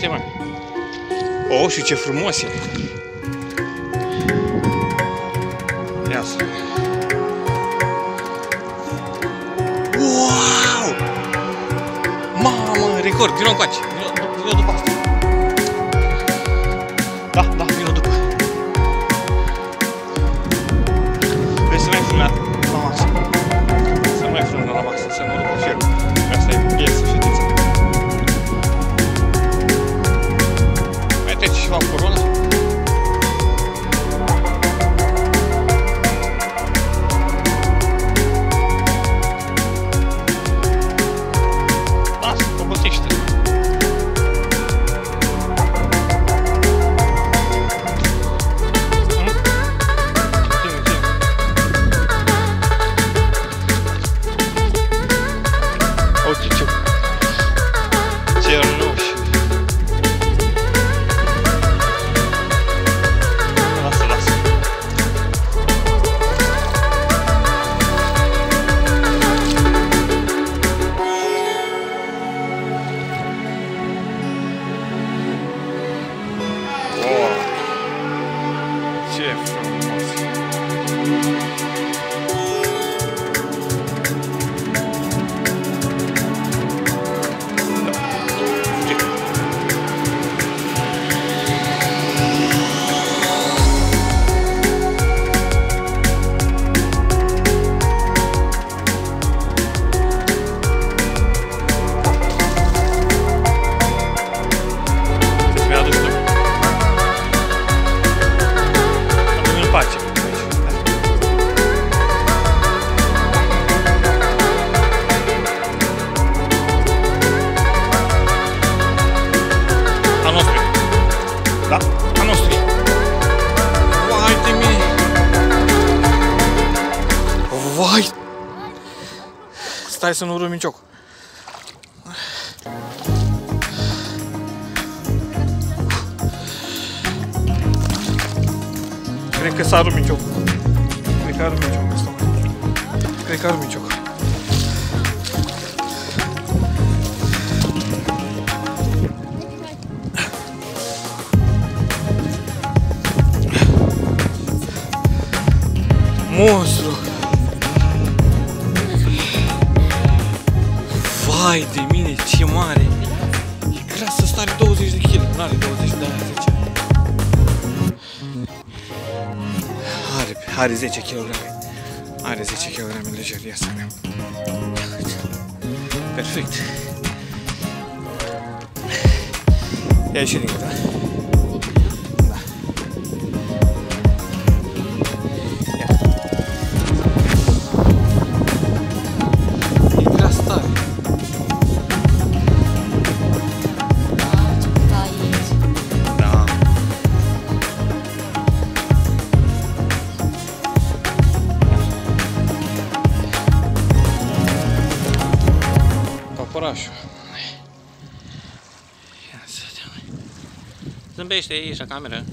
liniște, mă. Oh, și ce frumos e. Ia să Wow! Mamă, record, vino încoace. Vino, vino după asta. Da, da, Тайсон Урумичок. Крикесар Урумичок. Крикар Урумичок. Крикар Урумичок. Monstro. Vai de mine, ce mare! E grasă, ăsta are 20 de kg, nu are 20 de aia, 10. Are, are 10 kg. Are 10 kg lejeria asta mea. Perfect. Ia ieși din gură. Da. Paporașul. Ia să vedem. Zâmbește aici la cameră.